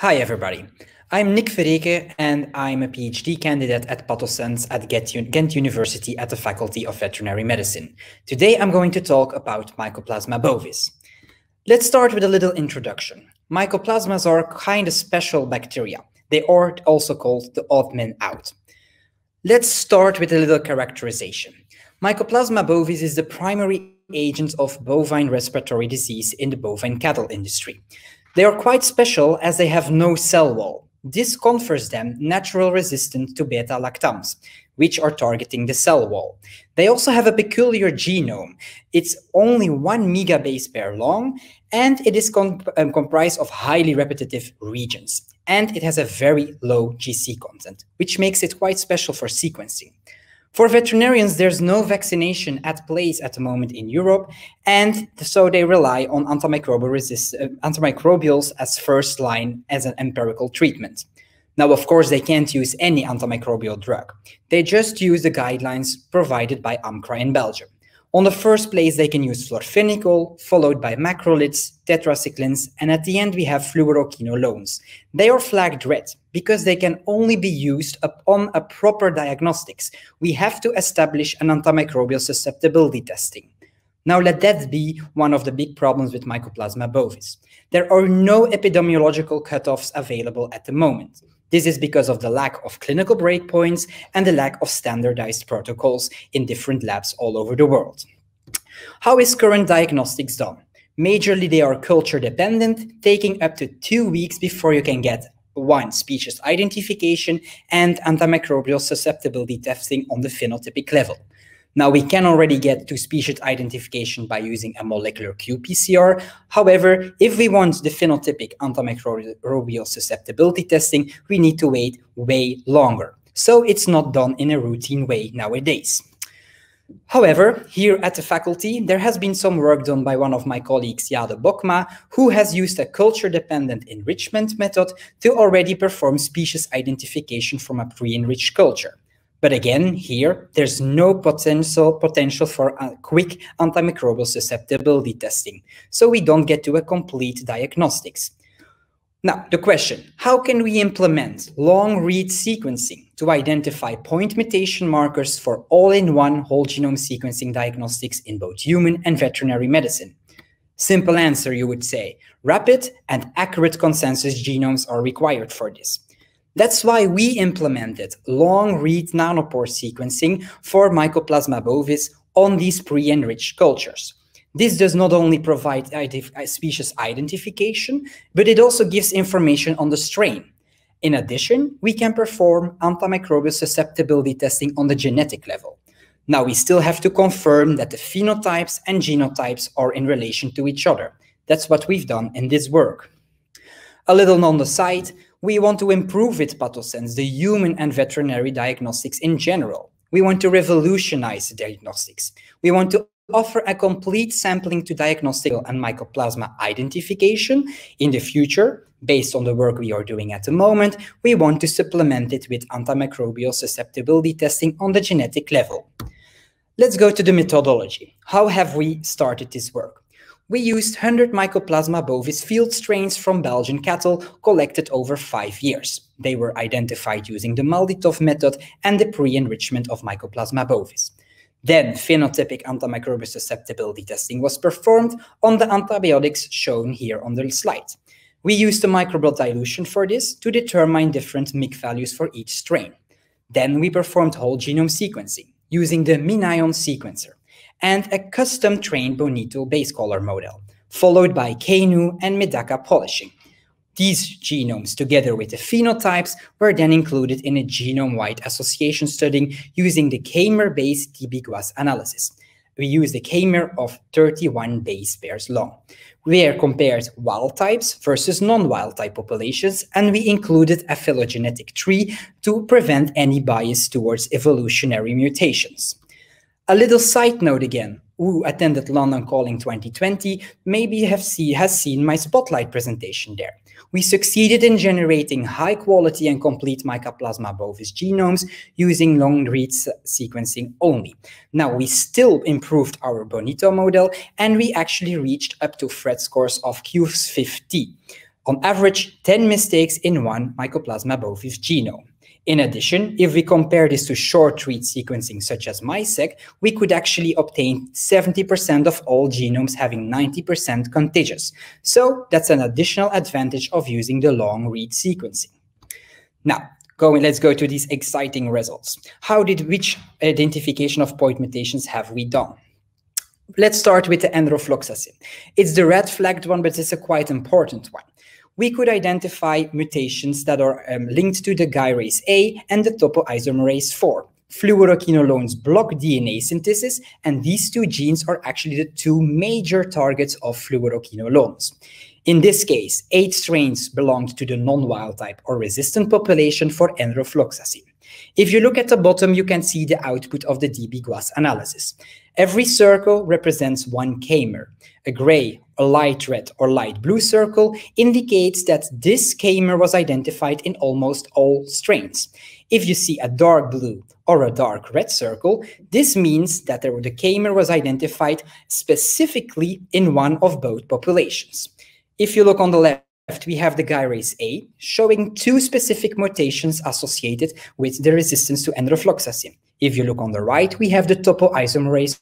Hi, everybody. I'm Nick Vereecke, and I'm a PhD candidate at Pathosense at Ghent University at the Faculty of Veterinary Medicine. Today, I'm going to talk about Mycoplasma bovis. Let's start with a little introduction. Mycoplasmas are kind of special bacteria. They are also called the odd men out. Let's start with a little characterization. Mycoplasma bovis is the primary agent of bovine respiratory disease in the bovine cattle industry. They are quite special as they have no cell wall. This confers them natural resistance to beta-lactams, which are targeting the cell wall. They also have a peculiar genome. It's only one megabase pair long, and it is um, comprised of highly repetitive regions. And it has a very low GC content, which makes it quite special for sequencing. For veterinarians, there's no vaccination at place at the moment in Europe, and so they rely on antimicrobial resist, uh, antimicrobials as first line as an empirical treatment. Now, of course, they can't use any antimicrobial drug. They just use the guidelines provided by AMCRA in Belgium. On the first place, they can use florfenicol, followed by macrolides, tetracyclines, and at the end we have fluoroquinolones. They are flagged red because they can only be used upon a proper diagnostics. We have to establish an antimicrobial susceptibility testing. Now, let that be one of the big problems with Mycoplasma bovis. There are no epidemiological cutoffs available at the moment. This is because of the lack of clinical breakpoints and the lack of standardized protocols in different labs all over the world. How is current diagnostics done? Majorly, they are culture dependent, taking up to two weeks before you can get one, species identification and antimicrobial susceptibility testing on the phenotypic level. Now, we can already get to species identification by using a molecular qPCR. However, if we want the phenotypic antimicrobial susceptibility testing, we need to wait way longer. So it's not done in a routine way nowadays. However, here at the faculty, there has been some work done by one of my colleagues, Jade Bokma, who has used a culture-dependent enrichment method to already perform species identification from a pre-enriched culture. But again, here, there's no potential, potential for quick antimicrobial susceptibility testing, so we don't get to a complete diagnostics. Now, the question, how can we implement long-read sequencing to identify point mutation markers for all-in-one whole genome sequencing diagnostics in both human and veterinary medicine? Simple answer, you would say. Rapid and accurate consensus genomes are required for this. That's why we implemented long-read nanopore sequencing for Mycoplasma bovis on these pre-enriched cultures. This does not only provide uh, species identification, but it also gives information on the strain. In addition, we can perform antimicrobial susceptibility testing on the genetic level. Now, we still have to confirm that the phenotypes and genotypes are in relation to each other. That's what we've done in this work. A little on the side, we want to improve with Pathosense the human and veterinary diagnostics in general. We want to revolutionize diagnostics. We want to offer a complete sampling to diagnostic and mycoplasma identification in the future. Based on the work we are doing at the moment, we want to supplement it with antimicrobial susceptibility testing on the genetic level. Let's go to the methodology. How have we started this work? We used 100 Mycoplasma bovis field strains from Belgian cattle collected over five years. They were identified using the MALDI-TOF method and the pre-enrichment of Mycoplasma bovis. Then phenotypic antimicrobial susceptibility testing was performed on the antibiotics shown here on the slide. We used a microbroth dilution for this to determine different MIC values for each strain. Then we performed whole genome sequencing using the MinION sequencer and a custom trained Bonito base caller model, followed by Canu and Medaka polishing. These genomes, together with the phenotypes, were then included in a genome-wide association study using the k-mer-based dbGWAS analysis. We used a k-mer of 31 base pairs long. We compared wild types versus non-wild type populations, and we included a phylogenetic tree to prevent any bias towards evolutionary mutations. A little side note again, who attended London Calling 2020 maybe have see, has seen my spotlight presentation there. We succeeded in generating high quality and complete Mycoplasma bovis genomes using long-read sequencing only. Now, we still improved our Bonito model, and we actually reached up to Phred scores of Q50. On average, 10 mistakes in one Mycoplasma bovis genome. In addition, if we compare this to short read sequencing such as MiSeq, we could actually obtain 70% of all genomes having 90% contiguous. So that's an additional advantage of using the long read sequencing. Now, going, let's go to these exciting results. How did which identification of point mutations have we done? Let's start with the enrofloxacin. It's the red flagged one, but it's a quite important one we could identify mutations that are um, linked to the gyrase A and the topoisomerase 4. Fluoroquinolones block DNA synthesis, and these two genes are actually the two major targets of fluoroquinolones. In this case, eight strains belonged to the non-wild type or resistant population for enrofloxacin. If you look at the bottom, you can see the output of the dbGWAS analysis. Every circle represents one k-mer. A gray, a light red, or light blue circle indicates that this k-mer was identified in almost all strains. If you see a dark blue or a dark red circle, this means that the k-mer was identified specifically in one of both populations. If you look on the left, we have the gyrase A, showing two specific mutations associated with the resistance to enrofloxacin. If you look on the right, we have the topoisomerase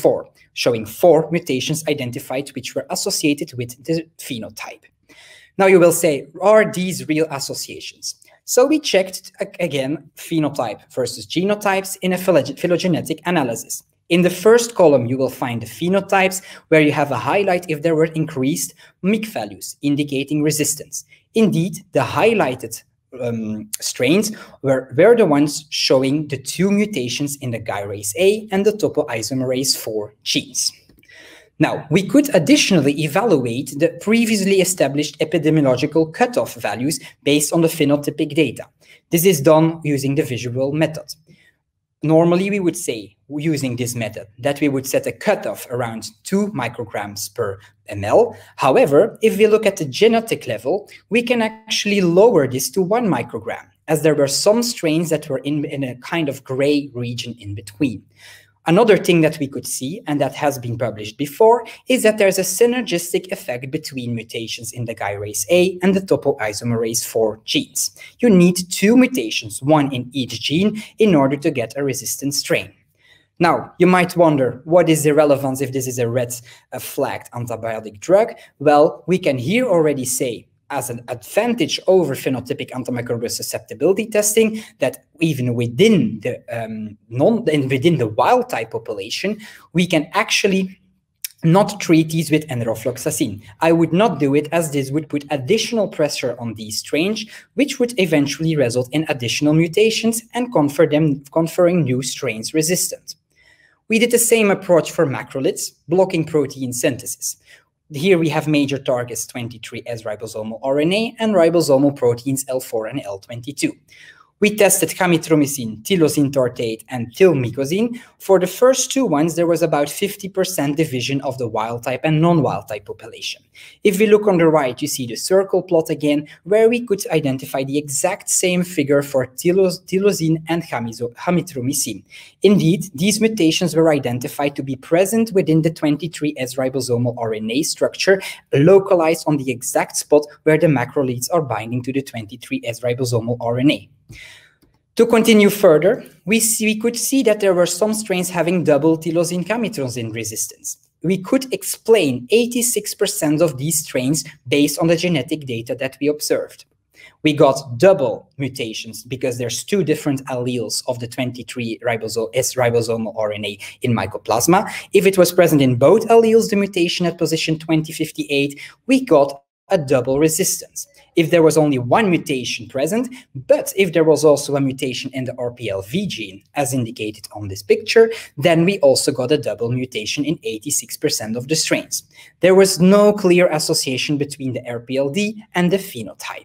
4, showing four mutations identified which were associated with the phenotype. Now you will say, are these real associations? So we checked, again, phenotype versus genotypes in a phylogenetic analysis. In the first column, you will find the phenotypes where you have a highlight if there were increased MIC values indicating resistance. Indeed, the highlighted um, strains were, were the ones showing the two mutations in the gyrase A and the topoisomerase 4 genes. Now, we could additionally evaluate the previously established epidemiological cutoff values based on the phenotypic data. This is done using the visual method. Normally, we would say, using this method, that we would set a cutoff around 2 micrograms per ml. However, if we look at the genetic level, we can actually lower this to 1 microgram, as there were some strains that were in, in a kind of gray region in between. Another thing that we could see, and that has been published before, is that there's a synergistic effect between mutations in the gyrase A and the topoisomerase 4 genes. You need two mutations, one in each gene, in order to get a resistant strain. Now, you might wonder, what is the relevance if this is a red uh, flagged antibiotic drug? Well, we can here already say as an advantage over phenotypic antimicrobial susceptibility testing that even within the um, non within the wild type population, we can actually not treat these with enrofloxacin. I would not do it as this would put additional pressure on these strains, which would eventually result in additional mutations and confer them, conferring new strains resistant. We did the same approach for macrolides, blocking protein synthesis. Here we have major targets 23S ribosomal RNA and ribosomal proteins L4 and L22. We tested gamithromycin, tylosin tartrate, and tilmicosin. For the first two ones, there was about 50% division of the wild type and non-wild type population. If we look on the right, you see the circle plot again, where we could identify the exact same figure for tylosin and gamithromycin. Indeed, these mutations were identified to be present within the 23S ribosomal RNA structure, localized on the exact spot where the macrolides are binding to the 23S ribosomal RNA. To continue further, we, see, we could see that there were some strains having double tylosin gamithromycin resistance. We could explain 86% of these strains based on the genetic data that we observed. We got double mutations because there's two different alleles of the 23 riboso S ribosomal RNA in mycoplasma. If it was present in both alleles, the mutation at position 2058, we got a double resistance if there was only one mutation present, but if there was also a mutation in the RPLV gene, as indicated on this picture, then we also got a double mutation in 86% of the strains. There was no clear association between the RPLD and the phenotype.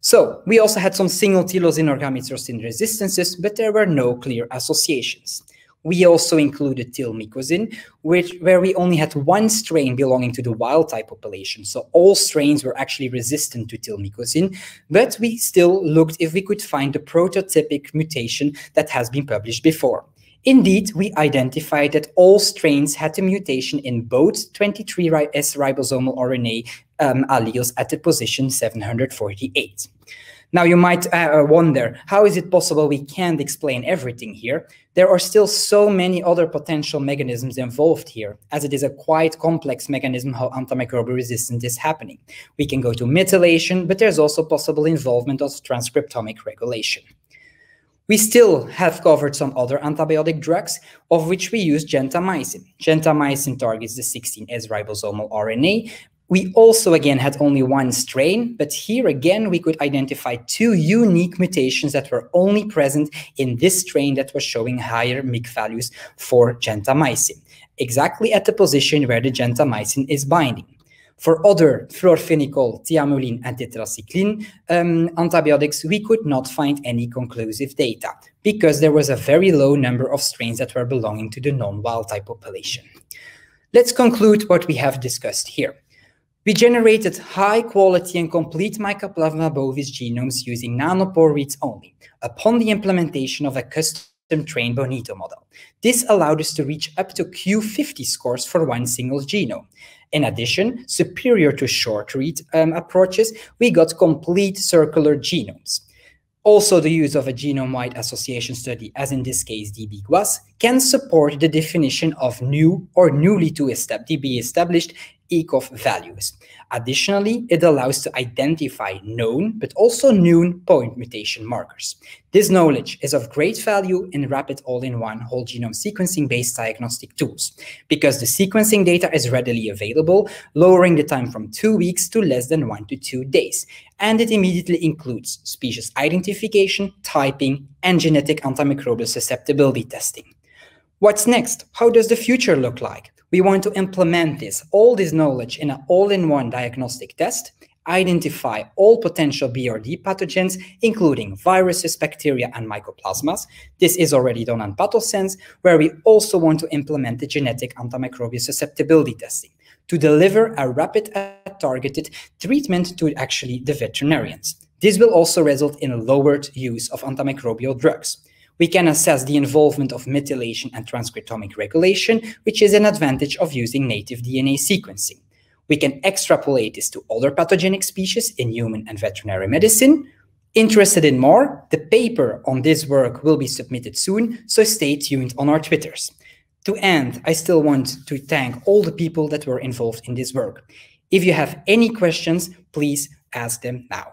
So we also had some single tylosin or gamithromycin resistances, but there were no clear associations. We also included tilmicosin, which, where we only had one strain belonging to the wild type population. So all strains were actually resistant to tilmicosin, but we still looked if we could find the prototypic mutation that has been published before. Indeed, we identified that all strains had the mutation in both 23S ribosomal RNA um, alleles at the position 748. Now you might uh, wonder, how is it possible we can't explain everything here? There are still so many other potential mechanisms involved here, as it is a quite complex mechanism how antimicrobial resistance is happening. We can go to methylation, but there's also possible involvement of transcriptomic regulation. We still have covered some other antibiotic drugs, of which we use gentamicin. Gentamicin targets the 16S ribosomal RNA, we also again had only one strain, but here again we could identify two unique mutations that were only present in this strain that was showing higher MIC values for gentamicin, exactly at the position where the gentamicin is binding. For other florfenicol, tiamulin, and tetracycline um, antibiotics, we could not find any conclusive data because there was a very low number of strains that were belonging to the non-wild type population. Let's conclude what we have discussed here. We generated high quality and complete Mycoplasma bovis genomes using nanopore reads only upon the implementation of a custom trained Bonito model. This allowed us to reach up to Q50 scores for one single genome. In addition, superior to short read um, approaches, we got complete circular genomes. Also, the use of a genome-wide association study, as in this case dbGWAS, can support the definition of new or newly to be established ECOF values. Additionally, it allows to identify known but also known point mutation markers. This knowledge is of great value in rapid all-in-one whole genome sequencing-based diagnostic tools because the sequencing data is readily available, lowering the time from two weeks to less than one to two days. And it immediately includes species identification, typing, and genetic antimicrobial susceptibility testing. What's next? How does the future look like? We want to implement this, all this knowledge in an all-in-one diagnostic test, identify all potential BRD pathogens, including viruses, bacteria, and mycoplasmas. This is already done on PathoSense, where we also want to implement the genetic antimicrobial susceptibility testing to deliver a rapid and targeted treatment to actually the veterinarians. This will also result in a lowered use of antimicrobial drugs we can assess the involvement of methylation and transcriptomic regulation, which is an advantage of using native DNA sequencing. We can extrapolate this to other pathogenic species in human and veterinary medicine. Interested in more? The paper on this work will be submitted soon, so stay tuned on our Twitters. To end, I still want to thank all the people that were involved in this work. If you have any questions, please ask them now.